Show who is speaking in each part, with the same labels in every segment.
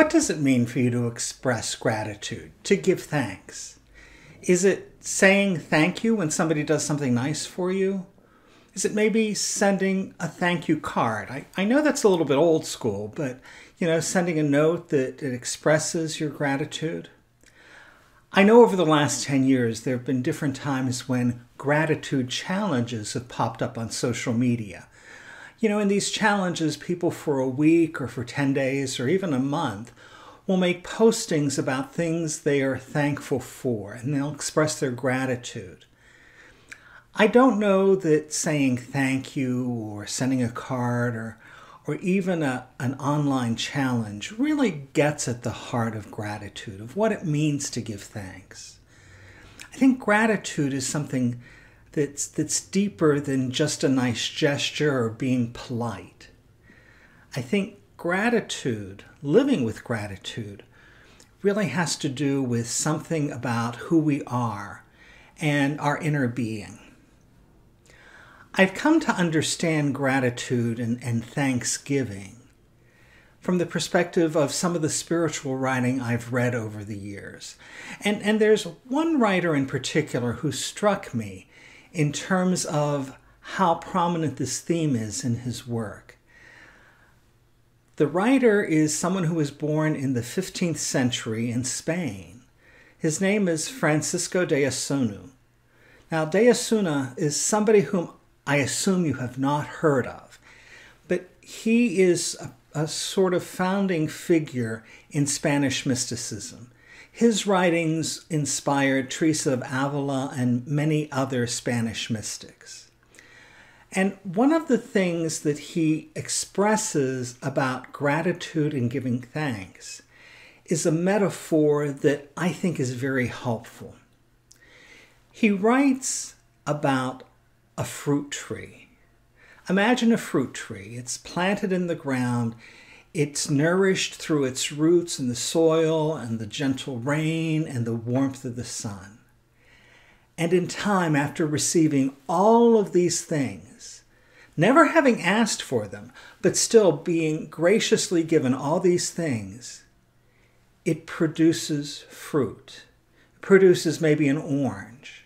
Speaker 1: What does it mean for you to express gratitude, to give thanks? Is it saying thank you when somebody does something nice for you? Is it maybe sending a thank you card? I, I know that's a little bit old school, but you know, sending a note that it expresses your gratitude. I know over the last 10 years there have been different times when gratitude challenges have popped up on social media. You know, in these challenges, people for a week or for 10 days or even a month will make postings about things they are thankful for and they'll express their gratitude. I don't know that saying thank you or sending a card or, or even a, an online challenge really gets at the heart of gratitude, of what it means to give thanks. I think gratitude is something that's, that's deeper than just a nice gesture or being polite. I think gratitude, living with gratitude, really has to do with something about who we are and our inner being. I've come to understand gratitude and, and thanksgiving from the perspective of some of the spiritual writing I've read over the years. And, and there's one writer in particular who struck me in terms of how prominent this theme is in his work. The writer is someone who was born in the 15th century in Spain. His name is Francisco de Osuna. Now, de Osuna is somebody whom I assume you have not heard of, but he is a, a sort of founding figure in Spanish mysticism. His writings inspired Teresa of Avila and many other Spanish mystics. And one of the things that he expresses about gratitude and giving thanks is a metaphor that I think is very helpful. He writes about a fruit tree. Imagine a fruit tree. It's planted in the ground it's nourished through its roots in the soil and the gentle rain and the warmth of the sun. And in time, after receiving all of these things, never having asked for them, but still being graciously given all these things, it produces fruit. It produces maybe an orange.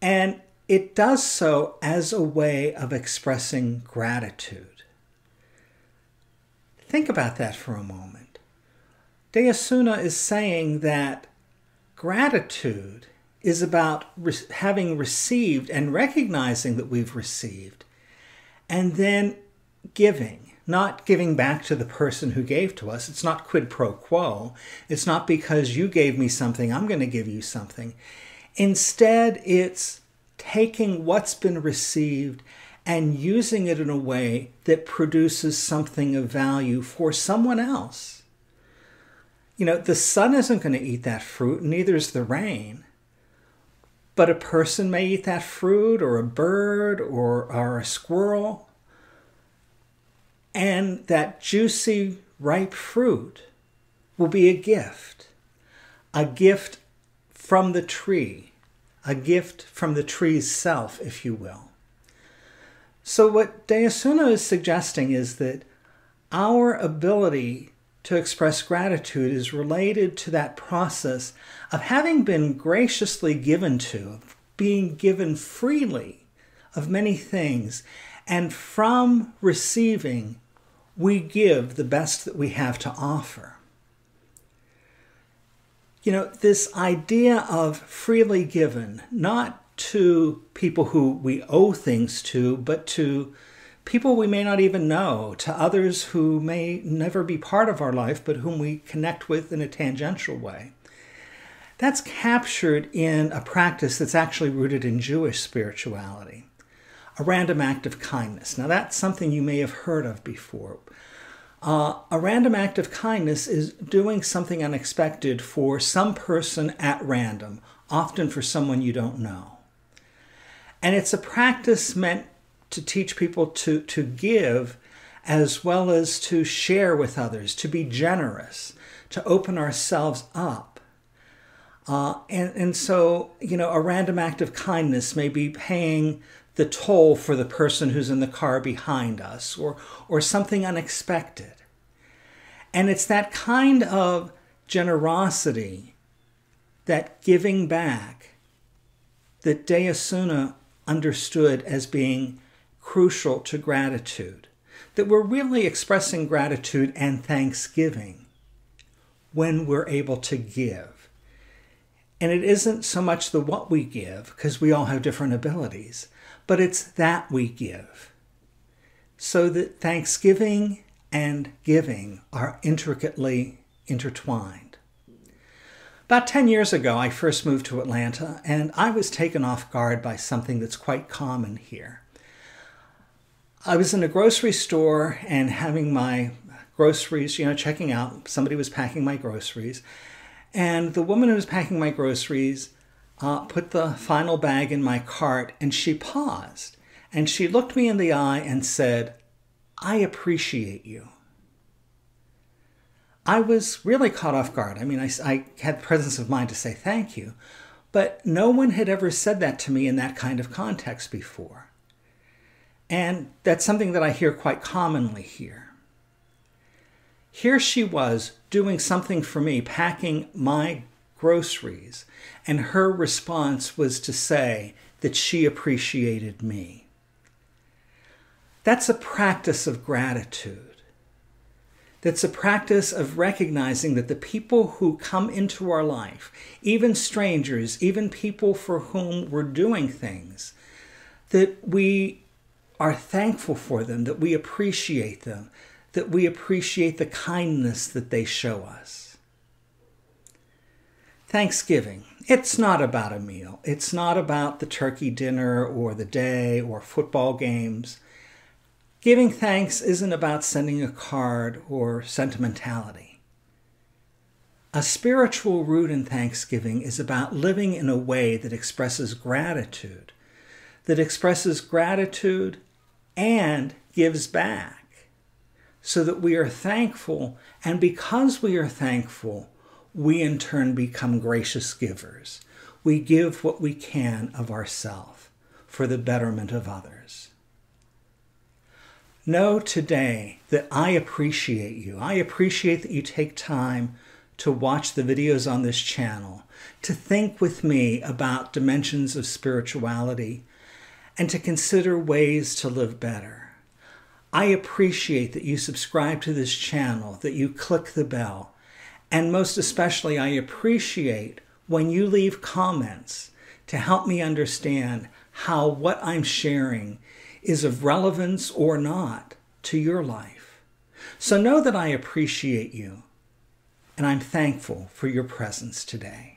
Speaker 1: And it does so as a way of expressing gratitude. Think about that for a moment. De Osuna is saying that gratitude is about re- having received and recognizing that we've received, and then giving, not giving back to the person who gave to us. It's not quid pro quo. It's not because you gave me something, I'm going to give you something. Instead, it's taking what's been received and using it in a way that produces something of value for someone else. You know, the sun isn't going to eat that fruit, neither is the rain. But a person may eat that fruit, or a bird, or, or a squirrel. And that juicy, ripe fruit will be a gift. A gift from the tree, a gift from the tree's self, if you will. So, what De Osuna is suggesting is that our ability to express gratitude is related to that process of having been graciously given to, of being given freely of many things, and from receiving, we give the best that we have to offer. You know, this idea of freely given, not to people who we owe things to, but to people we may not even know, to others who may never be part of our life, but whom we connect with in a tangential way. That's captured in a practice that's actually rooted in Jewish spirituality a random act of kindness. Now, that's something you may have heard of before. Uh, a random act of kindness is doing something unexpected for some person at random, often for someone you don't know. And it's a practice meant to teach people to, to give as well as to share with others, to be generous, to open ourselves up. Uh, and, and so, you know, a random act of kindness may be paying the toll for the person who's in the car behind us or, or something unexpected. And it's that kind of generosity, that giving back, that De Osuna understood as being crucial to gratitude. That we're really expressing gratitude and thanksgiving when we're able to give. And it isn't so much the what we give, because we all have different abilities, but it's that we give. So that thanksgiving and giving are intricately intertwined. About 10 years ago, I first moved to Atlanta, and I was taken off guard by something that's quite common here. I was in a grocery store and having my groceries, you know, checking out. Somebody was packing my groceries. And the woman who was packing my groceries uh, put the final bag in my cart and she paused and she looked me in the eye and said, I appreciate you. I was really caught off guard. I mean, I, I had presence of mind to say thank you, but no one had ever said that to me in that kind of context before. And that's something that I hear quite commonly here. Here she was doing something for me, packing my groceries, and her response was to say that she appreciated me. That's a practice of gratitude. That's a practice of recognizing that the people who come into our life, even strangers, even people for whom we're doing things, that we are thankful for them, that we appreciate them, that we appreciate the kindness that they show us. Thanksgiving. It's not about a meal. It's not about the turkey dinner or the day or football games. Giving thanks isn't about sending a card or sentimentality. A spiritual root in thanksgiving is about living in a way that expresses gratitude, that expresses gratitude and gives back, so that we are thankful, and because we are thankful, we in turn become gracious givers. We give what we can of ourselves for the betterment of others. Know today that I appreciate you. I appreciate that you take time to watch the videos on this channel, to think with me about dimensions of spirituality, and to consider ways to live better. I appreciate that you subscribe to this channel, that you click the bell, and most especially, I appreciate when you leave comments to help me understand how what I'm sharing is of relevance or not to your life. So know that I appreciate you and I'm thankful for your presence today.